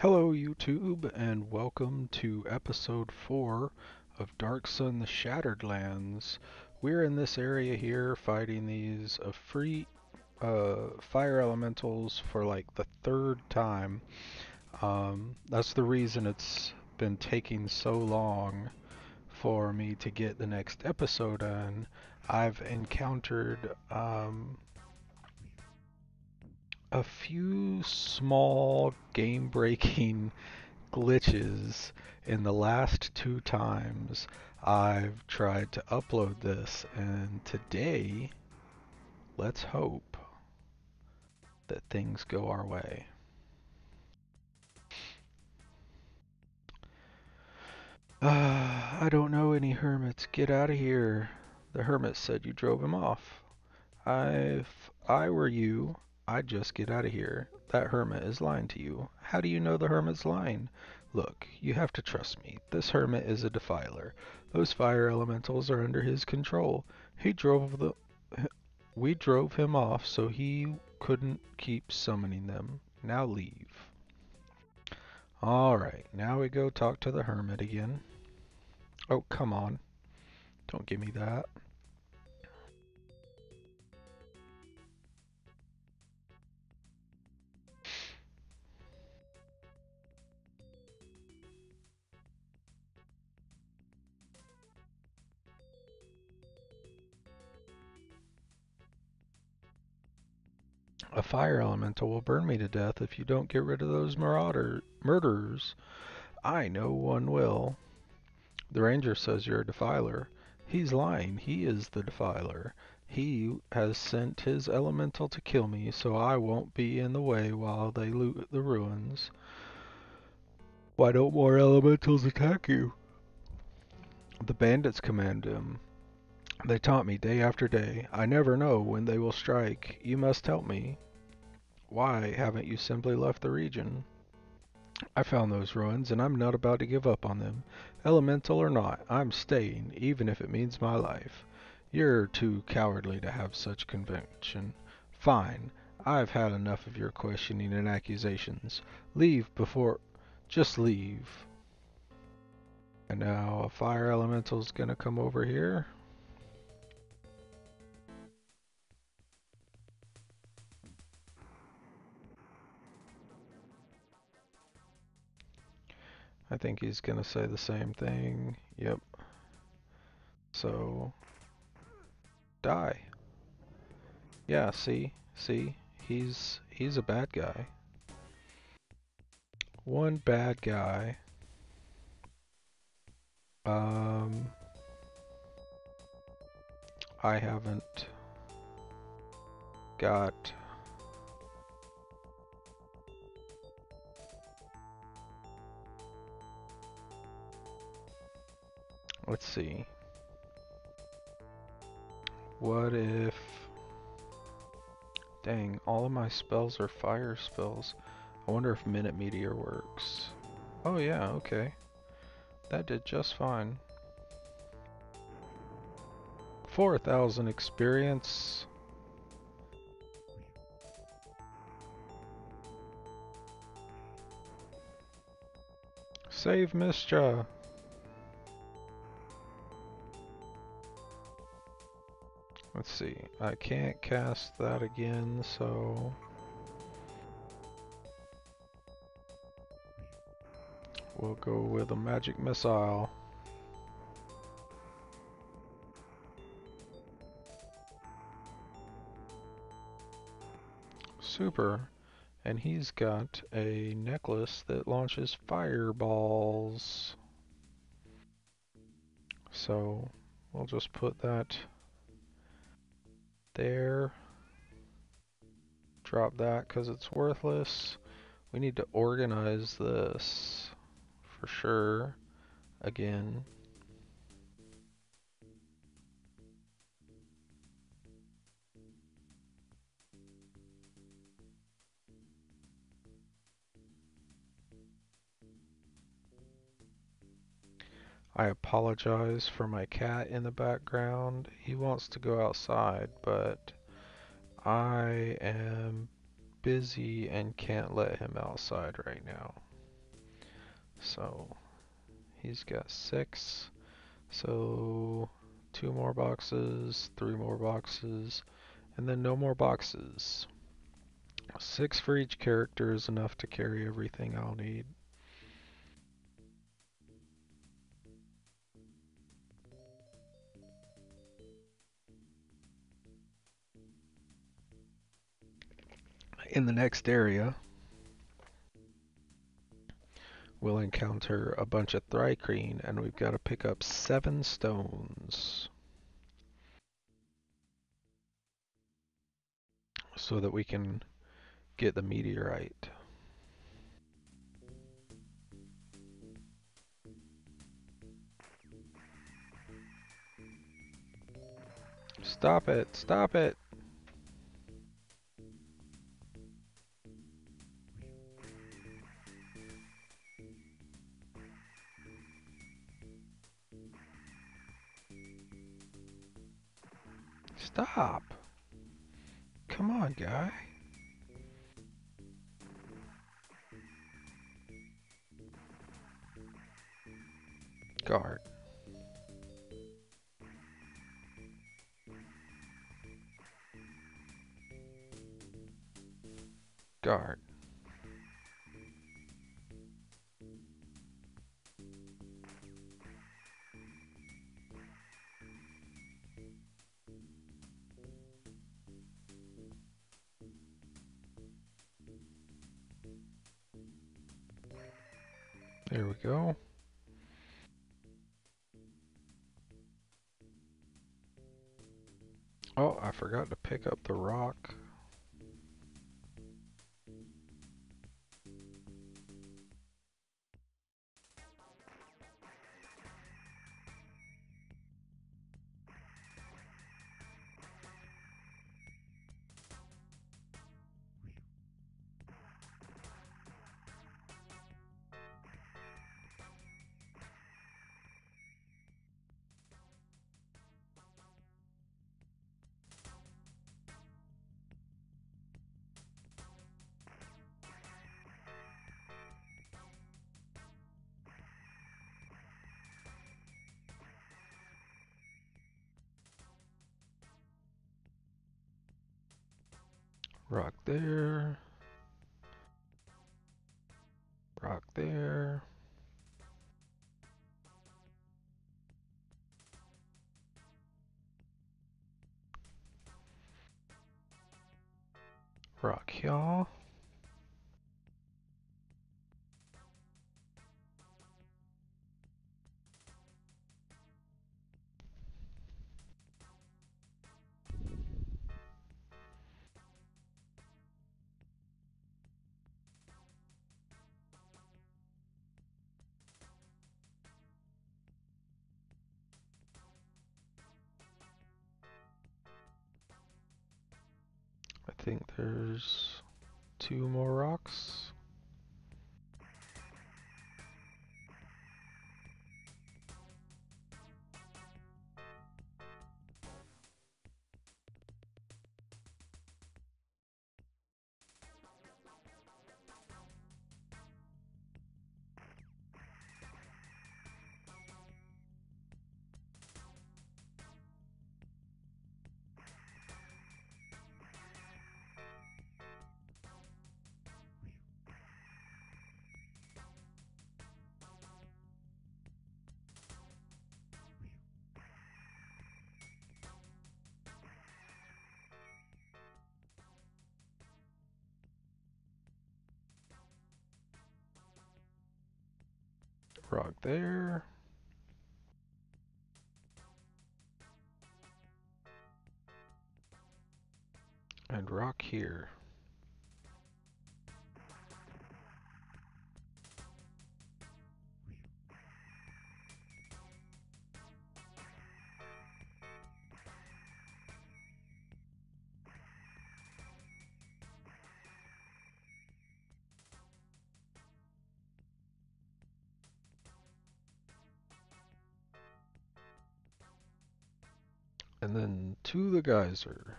Hello YouTube and welcome to episode 4 of Dark Sun the Shattered Lands. We're in this area here fighting these uh, free uh, fire elementals for like the third time. Um, that's the reason it's been taking so long for me to get the next episode on. I've encountered um, a few small game breaking glitches in the last two times I've tried to upload this and today let's hope that things go our way. Uh, I don't know any hermits. Get out of here. The hermit said you drove him off. If I were you, I'd just get out of here. That hermit is lying to you. How do you know the hermit's lying? Look, you have to trust me. This hermit is a defiler. Those fire elementals are under his control. He drove the... We drove him off so he couldn't keep summoning them. Now leave. Alright, now we go talk to the hermit again. Oh, come on. Don't give me that. Fire elemental will burn me to death if you don't get rid of those marauder murderers. I know one will. The ranger says you're a defiler. He's lying. He is the defiler. He has sent his elemental to kill me, so I won't be in the way while they loot the ruins. Why don't more elementals attack you? The bandits command him. They taunt me day after day. I never know when they will strike. You must help me. Why haven't you simply left the region? I found those ruins, and I'm not about to give up on them. Elemental or not, I'm staying, even if it means my life. You're too cowardly to have such conviction. Fine. I've had enough of your questioning and accusations. Leave before... Just leave. And now a fire elemental's gonna come over here. I think he's gonna say the same thing. Yep. So, die. Yeah, see? See? He's, he's a bad guy. One bad guy. Um, I haven't got Let's see. What if... Dang, all of my spells are fire spells. I wonder if Minute Meteor works. Oh yeah, okay. That did just fine. 4,000 experience. Save Mistra! Let's see, I can't cast that again, so... We'll go with a magic missile. Super. And he's got a necklace that launches fireballs. So, we'll just put that there. Drop that because it's worthless. We need to organize this for sure again. I apologize for my cat in the background. He wants to go outside, but I am busy and can't let him outside right now. So he's got six. So two more boxes, three more boxes, and then no more boxes. Six for each character is enough to carry everything I'll need. In the next area, we'll encounter a bunch of Thri-kreen, and we've got to pick up seven stones. So that we can get the meteorite. Stop it, stop it! Stop! Come on, guy. Guard. Guard. Go. Oh, I forgot to pick up the rock. Rock there. Rock there. Two more rocks. Rock there. And rock here. And then to the geyser.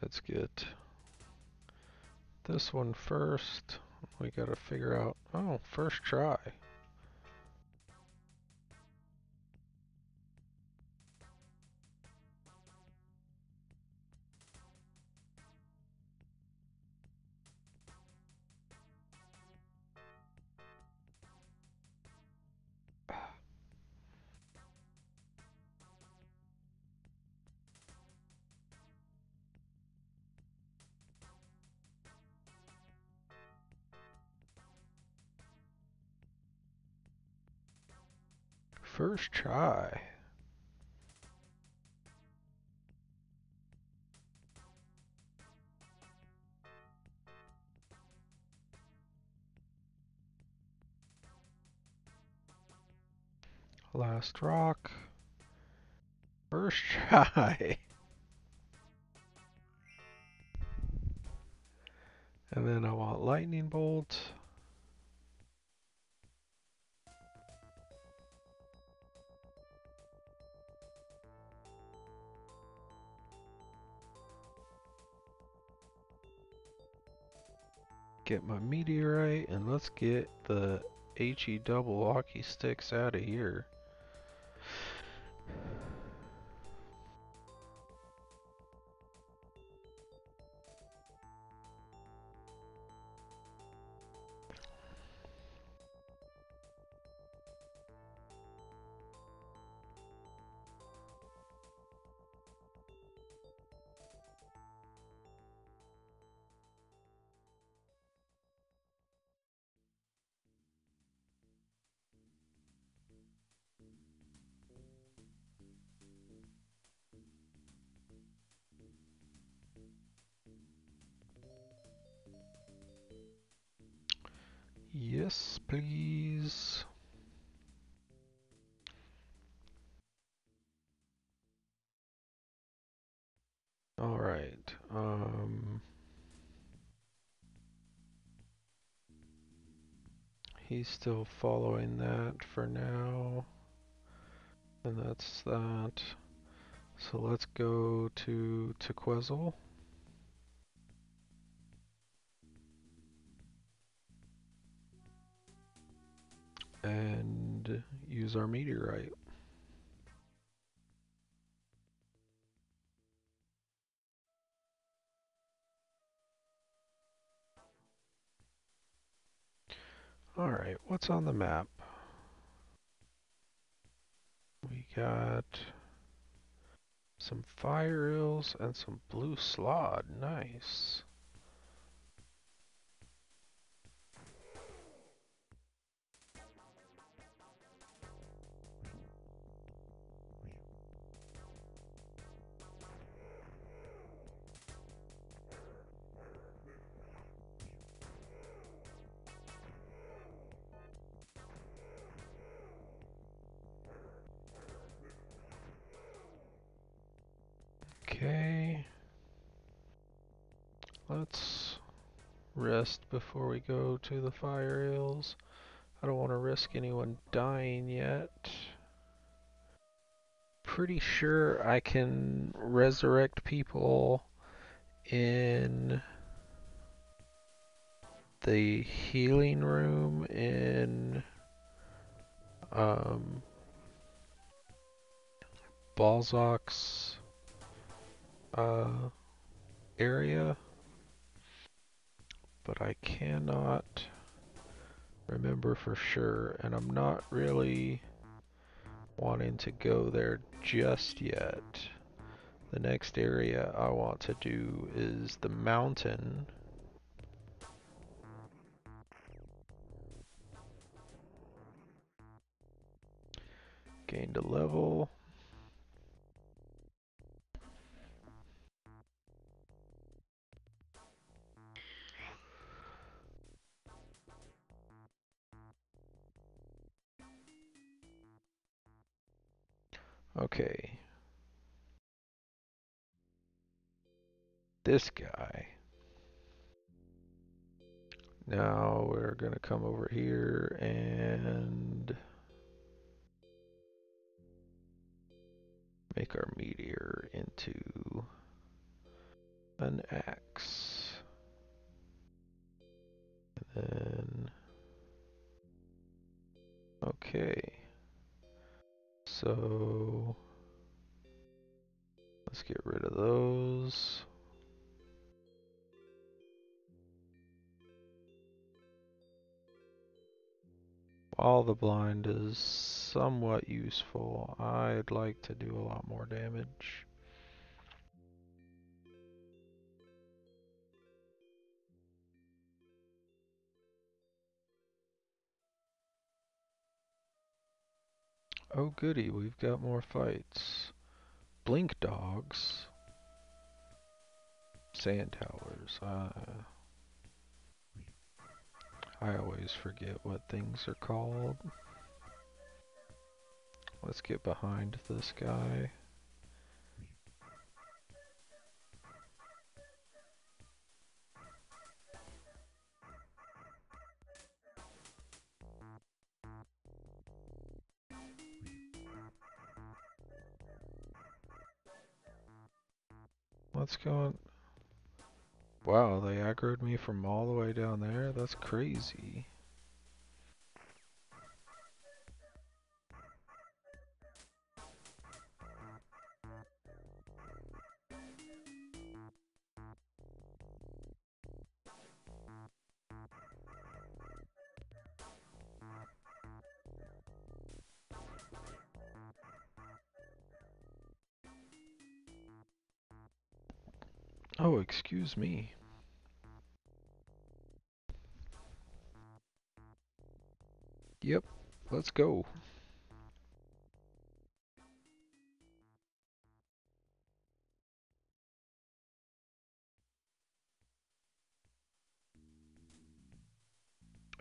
Let's get this one first. we gotta figure out. Oh, first try. First try. Last rock. First try. And then I want lightning bolt. Get my meteorite and let's get the HE double hockey sticks out of here. He's still following that for now. And that's that. So let's go to Tequezzle. And use our meteorite. Alright, what's on the map? We got some fire eels and some blue slaad. Nice. Before we go to the fire eels. I don't want to risk anyone dying yet. Pretty sure I can resurrect people in the healing room in um, Balzac's uh, area, but I cannot remember for sure, and I'm not really wanting to go there just yet. The next area I want to do is the mountain. Gained a level. Okay. This guy. Now we're going to come over here and make our meteor into an axe. And then, okay. So let's get rid of those. While the blind is somewhat useful, I'd like to do a lot more damage. Oh goody, we've got more fights. Blink dogs. Sand towers. Uh, I always forget what things are called. Let's get behind this guy. Let's go on. Wow, they aggroed me from all the way down there? That's crazy. Oh, excuse me. Yep, let's go.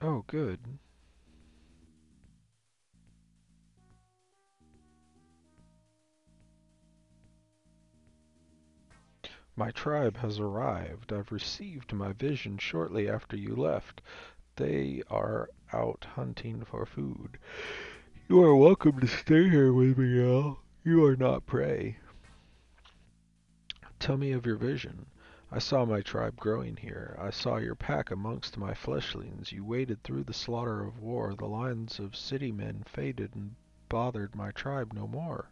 Oh, good. My tribe has arrived. I've received my vision shortly after you left. They are out hunting for food. You are welcome to stay here with me, Al. You are not prey. Tell me of your vision. I saw my tribe growing here. I saw your pack amongst my fleshlings. You waded through the slaughter of war. The lines of city men faded and bothered my tribe no more.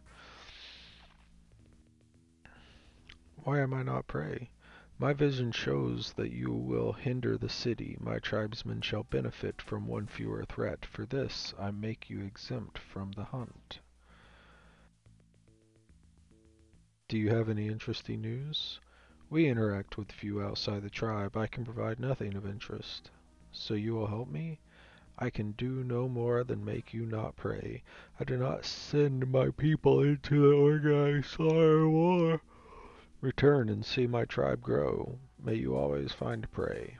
Why am I not prey? My vision shows that you will hinder the city. My tribesmen shall benefit from one fewer threat. For this I make you exempt from the hunt. Do you have any interesting news? We interact with few outside the tribe. I can provide nothing of interest. So you will help me? I can do no more than make you not pray. I do not send my people into the organized war. Return and see my tribe grow. May you always find prey.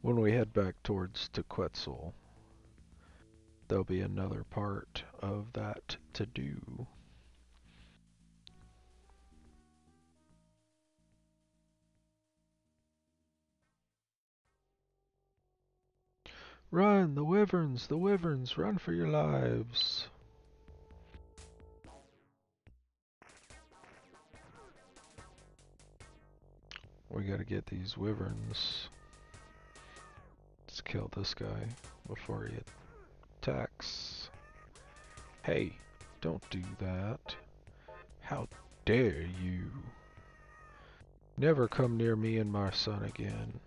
When we head back towards Tequetzal, there'll be another part of that to do. Run, the wyverns, the wyverns, run for your lives. We gotta get these wyverns. Let's kill this guy before he attacks. Hey, don't do that. How dare you? Never come near me and my son again.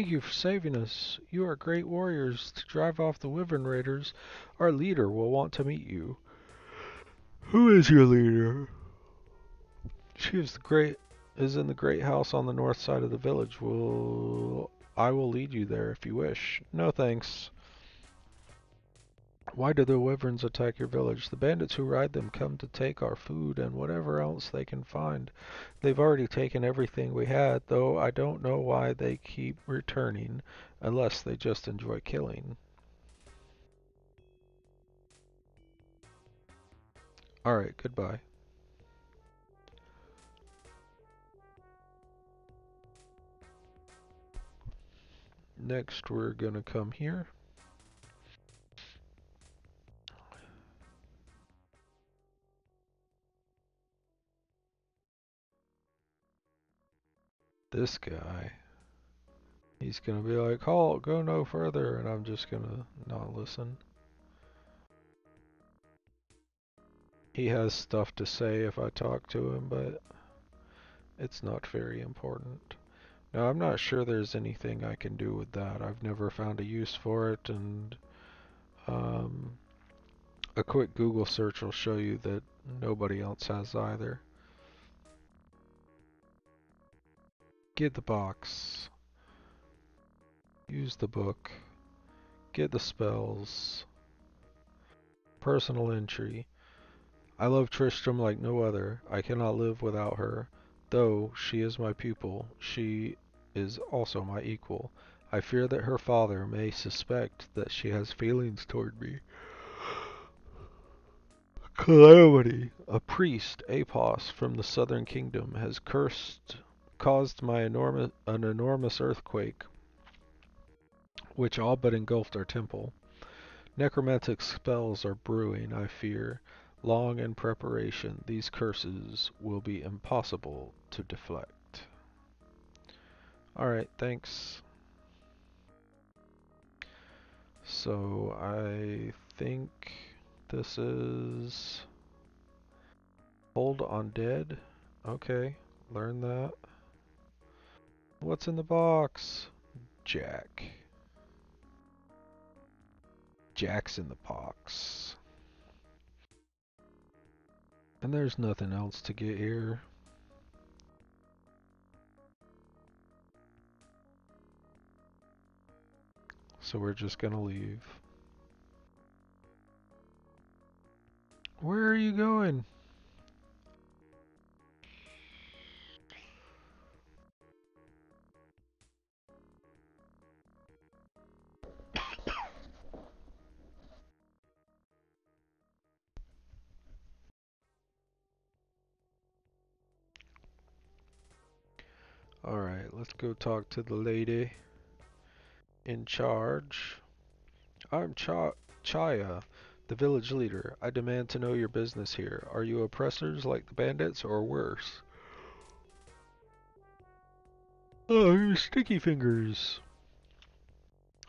Thank you for saving us. You are great warriors. To drive off the Wyvern Raiders, our leader will want to meet you. Who is your leader? She is the great is in the great house on the north side of the village. Will I will lead you there if you wish. No thanks. Why do the wyverns attack your village? The bandits who ride them come to take our food and whatever else they can find. They've already taken everything we had, though I don't know why they keep returning, unless they just enjoy killing. Alright, goodbye. Next, we're going to come here. This guy. He's gonna be like, halt, go no further, and I'm just gonna not listen. He has stuff to say if I talk to him, but it's not very important. Now, I'm not sure there's anything I can do with that. I've never found a use for it, and um, a quick Google search will show you that nobody else has either. Get the box. Use the book. Get the spells. Personal entry. I love Tristram like no other. I cannot live without her. Though she is my pupil, she is also my equal. I fear that her father may suspect that she has feelings toward me. Calamity! A priest, Apos, from the southern kingdom, has cursed, caused my enormous, an enormous earthquake, which all but engulfed our temple. Necromantic spells are brewing, I fear. Long in preparation, these curses will be impossible to deflect. Alright, thanks. So, I think this is... Hold on dead. Okay, learn that. What's in the box? Jack. Jack's in the box. And there's nothing else to get here. So we're just gonna leave. Where are you going? Alright, let's go talk to the lady in charge. I'm Cha Chaya, the village leader. I demand to know your business here. Are you oppressors like the bandits or worse? Oh, Sticky Fingers.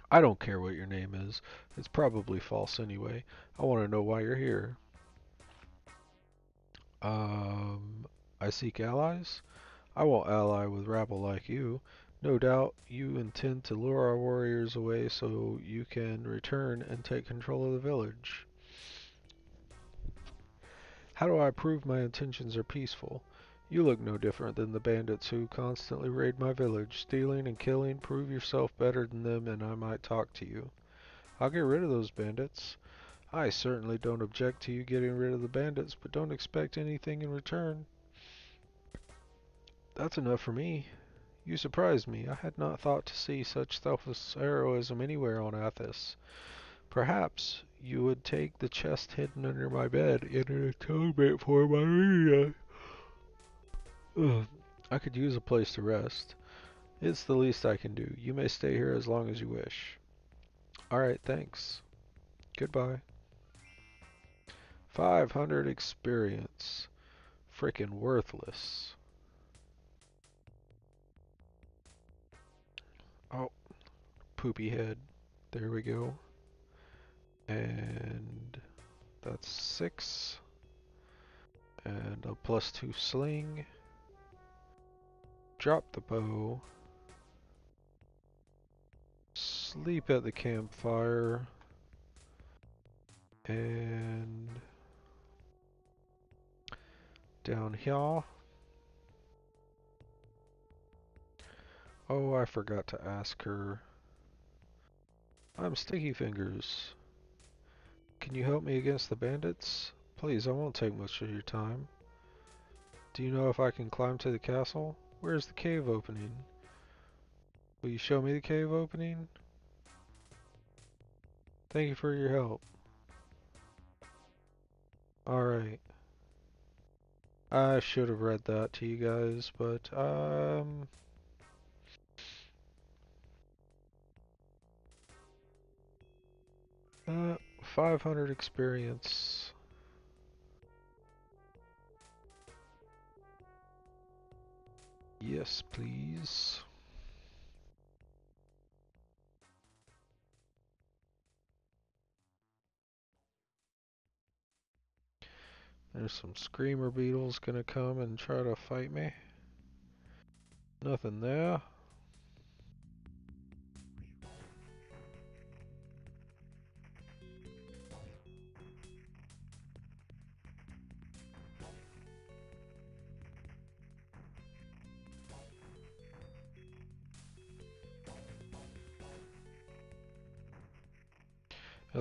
I don't care what your name is. It's probably false anyway. I want to know why you're here. Um, I seek allies? I won't ally with rabble like you. No doubt you intend to lure our warriors away so you can return and take control of the village. How do I prove my intentions are peaceful? You look no different than the bandits who constantly raid my village, stealing and killing. Prove yourself better than them and I might talk to you. I'll get rid of those bandits. I certainly don't object to you getting rid of the bandits, but don't expect anything in return. That's enough for me. You surprised me. I had not thought to see such selfless heroism anywhere on Athas. Perhaps you would take the chest hidden under my bed in an atonement for Maria. Ugh, I could use a place to rest. It's the least I can do. You may stay here as long as you wish. Alright, thanks. Goodbye. 500 experience. Frickin' worthless. Poopy head. There we go. And that's six. And a plus two sling. Drop the bow. Sleep at the campfire. And down here. Oh, I forgot to ask her. I'm Sticky Fingers. Can you help me against the bandits? Please, I won't take much of your time. Do you know if I can climb to the castle? Where's the cave opening? Will you show me the cave opening? Thank you for your help. Alright. I should have read that to you guys, but um uh 500 experience. Yes, please. There's some screamer beetles gonna come and try to fight me. Nothing there.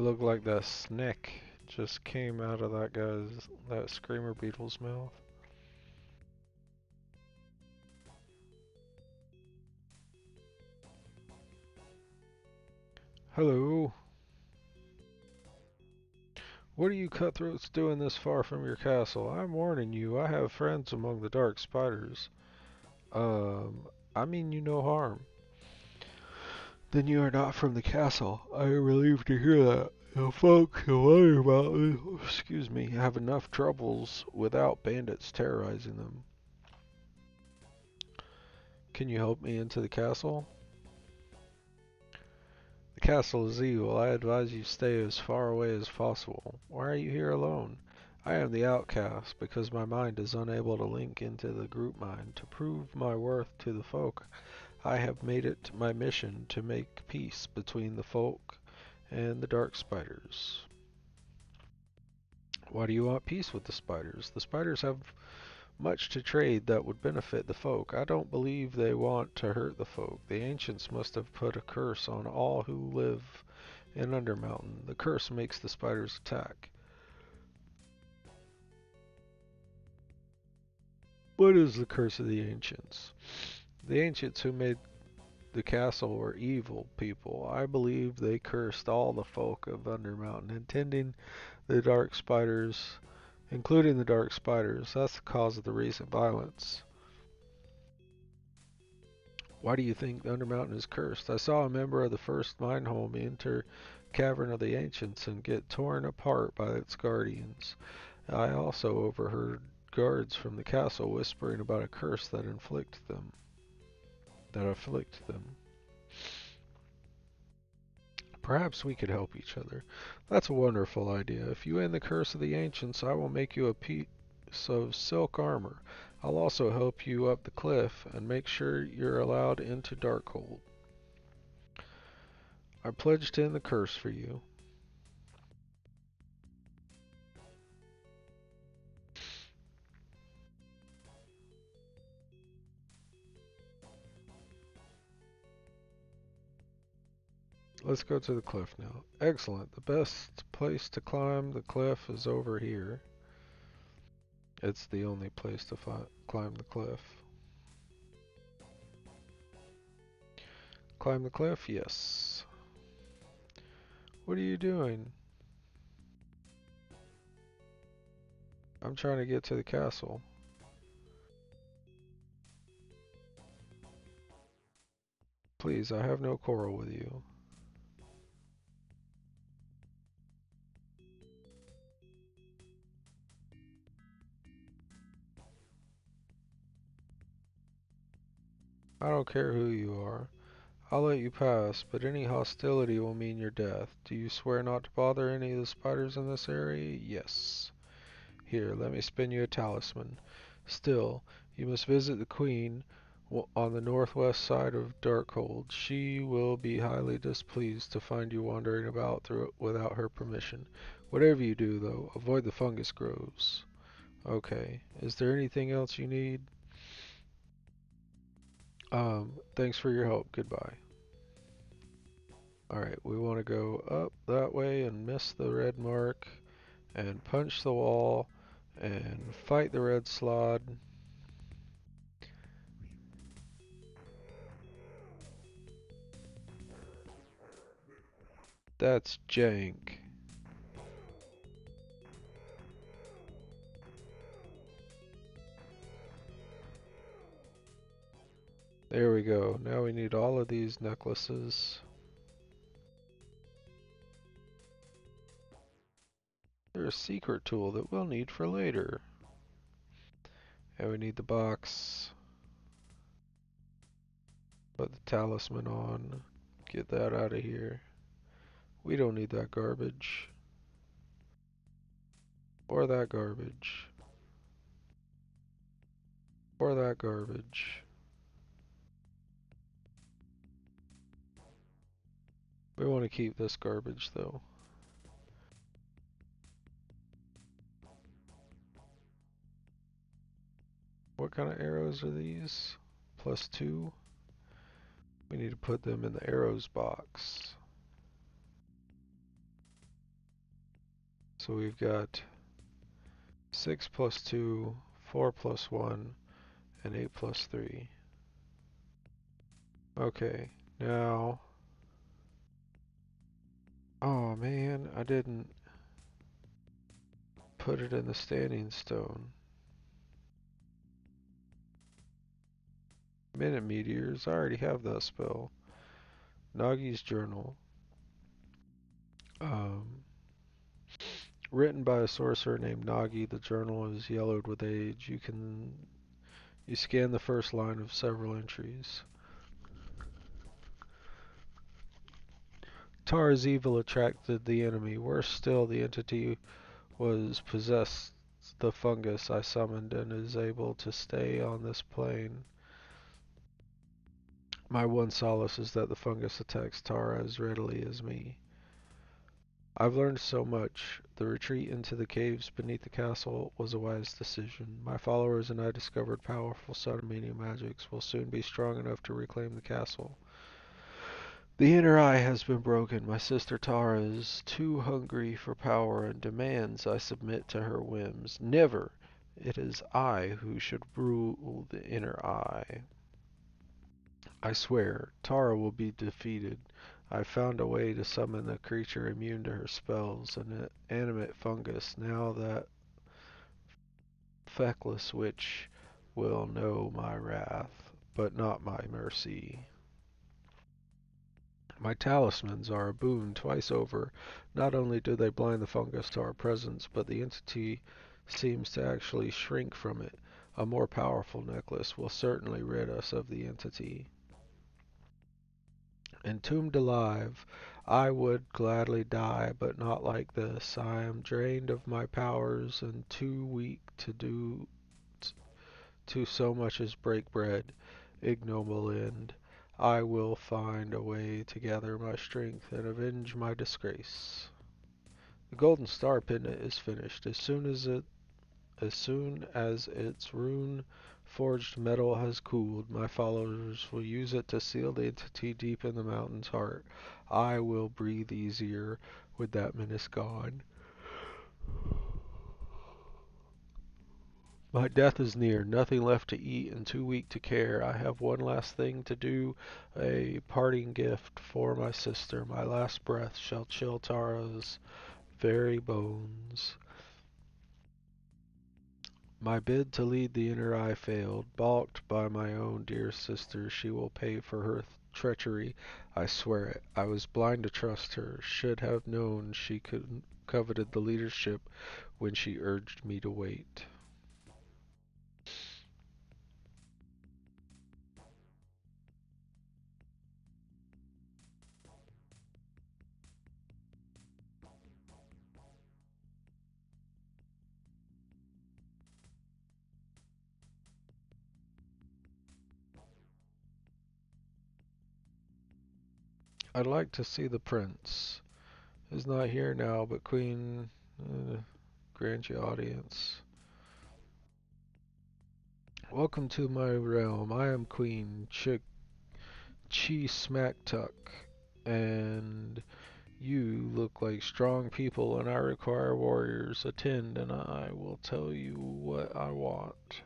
It looked like that snake just came out of that guy's, that screamer beetle's mouth. Hello. What are you cutthroats doing this far from your castle? I'm warning you, I have friends among the dark spiders. Um, I mean you no harm. Then you are not from the castle. I am relieved to hear that. The folks who worry about me, excuse me, have enough troubles without bandits terrorizing them. Can you help me into the castle? The castle is evil. I advise you stay as far away as possible. Why are you here alone? I am the outcast because my mind is unable to link into the group mind. To prove my worth to the folk, I have made it my mission to make peace between the folk and the dark spiders. Why do you want peace with the spiders? The spiders have much to trade that would benefit the folk. I don't believe they want to hurt the folk. The ancients must have put a curse on all who live in Undermountain. The curse makes the spiders attack. What is the curse of the ancients? The ancients who made the castle were evil people. I believe they cursed all the folk of Undermountain, intending the dark spiders, including the dark spiders. That's the cause of the recent violence. Why do you think Undermountain is cursed? I saw a member of the first mine home enter Cavern of the Ancients and get torn apart by its guardians. I also overheard guards from the castle whispering about a curse that inflict them that afflict them. Perhaps we could help each other. That's a wonderful idea. If you end the curse of the ancients, I will make you a piece of silk armor. I'll also help you up the cliff and make sure you're allowed into Darkhold. I pledge to end the curse for you. Let's go to the cliff now. Excellent. The best place to climb the cliff is over here. It's the only place to climb the cliff. Climb the cliff? Yes. What are you doing? I'm trying to get to the castle. Please, I have no quarrel with you. I don't care who you are. I'll let you pass, but any hostility will mean your death. Do you swear not to bother any of the spiders in this area? Yes. Here, let me spin you a talisman. Still, you must visit the Queen on the northwest side of Darkhold. She will be highly displeased to find you wandering about through without her permission. Whatever you do, though, avoid the fungus groves. Okay. Is there anything else you need? Um, thanks for your help. Goodbye. Alright, we want to go up that way and miss the red mark and punch the wall and fight the red slaad. That's jank. There we go. Now we need all of these necklaces. There's a secret tool that we'll need for later. And we need the box. Put the talisman on. Get that out of here. We don't need that garbage. Or that garbage. Or that garbage. We want to keep this garbage though. What kind of arrows are these? Plus two? We need to put them in the arrows box. So we've got 6 plus 2, 4 plus 1, and 8 plus 3. Okay, now... Oh man, I didn't put it in the standing stone. Minute Meteors, I already have that spell. Nagi's Journal. Um, written by a sorcerer named Nagi, the journal is yellowed with age. You can you scan the first line of several entries. Tara's evil attracted the enemy. Worse still, the entity was possessed the fungus I summoned and is able to stay on this plane. My one solace is that the fungus attacks Tara as readily as me. I've learned so much. The retreat into the caves beneath the castle was a wise decision. My followers and I discovered powerful Sunamania magics will soon be strong enough to reclaim the castle. The inner eye has been broken. My sister Tara is too hungry for power and demands I submit to her whims. Never! It is I who should rule the inner eye. I swear, Tara will be defeated. I found a way to summon the creature immune to her spells, an animate fungus. Now that feckless witch will know my wrath, but not my mercy. My talismans are a boon twice over. Not only do they blind the fungus to our presence, but the entity seems to actually shrink from it. A more powerful necklace will certainly rid us of the entity entombed alive. I would gladly die, but not like this. I am drained of my powers and too weak to do to so much as break bread. Ignoble end. I will find a way to gather my strength and avenge my disgrace. The golden star pendant is finished. As soon as it as soon as its rune forged metal has cooled. My followers will use it to seal the entity deep in the mountain's heart. I will breathe easier with that menace gone. My death is near, nothing left to eat and too weak to care. I have one last thing to do, a parting gift for my sister. My last breath shall chill Tara's very bones. My bid to lead the inner eye failed. Balked by my own dear sister, she will pay for her treachery. I swear it. I was blind to trust her. Should have known she coveted the leadership when she urged me to wait. I'd like to see the prince. He's not here now, but Queen, uh, grant you audience. Welcome to my realm. I am Queen Ch Chi Smacktuck, and you look like strong people, and I require warriors. Attend, and I will tell you what I want.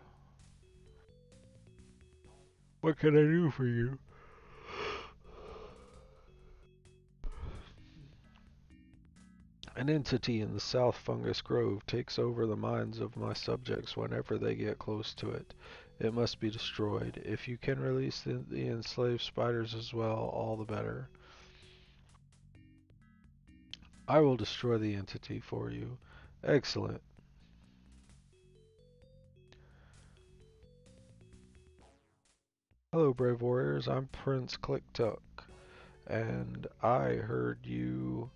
What can I do for you? An entity in the South Fungus Grove takes over the minds of my subjects whenever they get close to it. It must be destroyed. If you can release the, the enslaved spiders as well, all the better. I will destroy the entity for you. Excellent. Hello, brave warriors. I'm Prince Clicktuck, and I heard you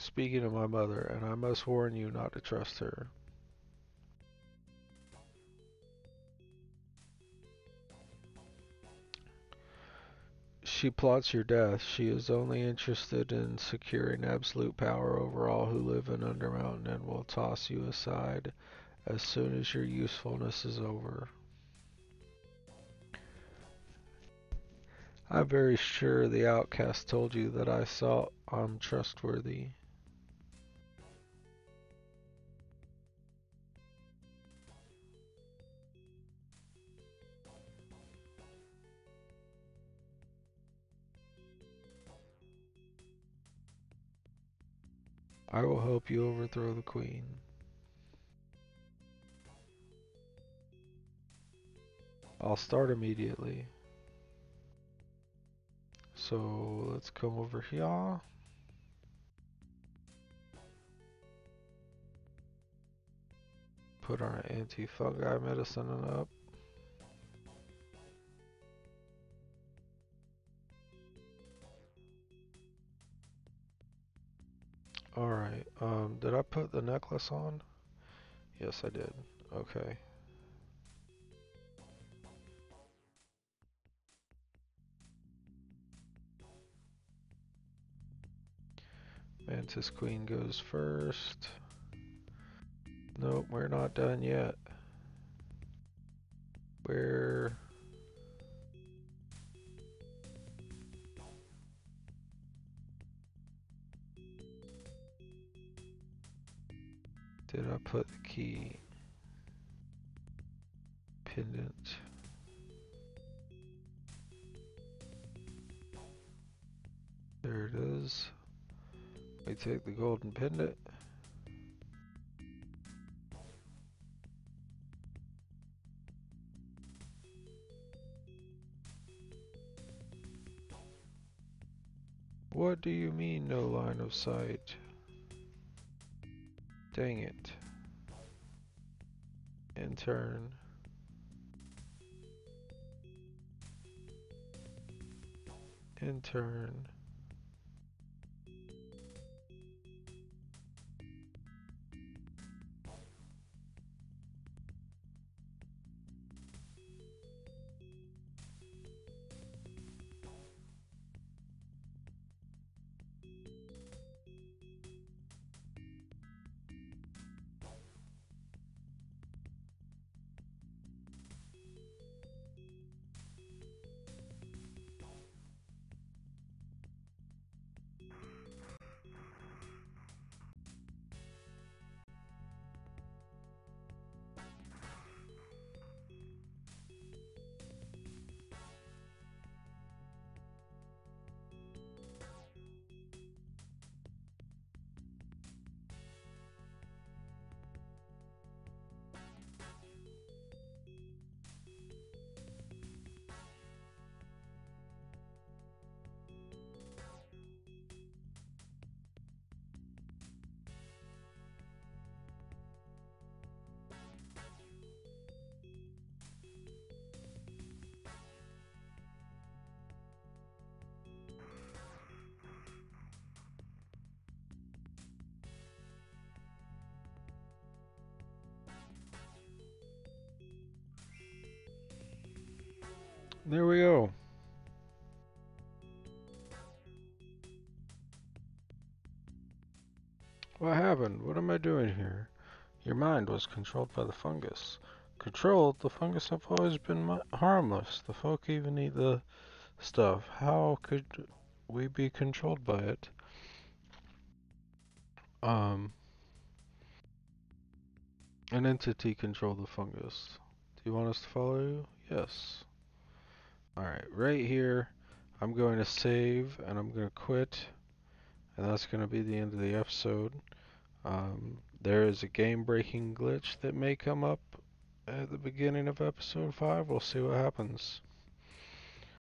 speaking of my mother, and I must warn you not to trust her. She plots your death. She is only interested in securing absolute power over all who live in Undermountain and will toss you aside as soon as your usefulness is over. I'm very sure the outcast told you that I saw I'm trustworthy. I will help you overthrow the queen. I'll start immediately. So let's come over here. Put our anti-fungi medicine up. Alright, um, did I put the necklace on? Yes, I did. Okay. Mantis Queen goes first. Nope, we're not done yet. Where... Did I put the key? Pendant. There it is. We take the golden pendant. What do you mean no line of sight? Dang it. And turn. There we go. What happened? What am I doing here? Your mind was controlled by the fungus. Controlled? The fungus have always been harmless. The folk even eat the stuff. How could we be controlled by it? Um, an entity controlled the fungus. Do you want us to follow you? Yes. Alright, right here, I'm going to save and I'm going to quit. And that's going to be the end of the episode. Um, there is a game-breaking glitch that may come up at the beginning of episode 5. We'll see what happens.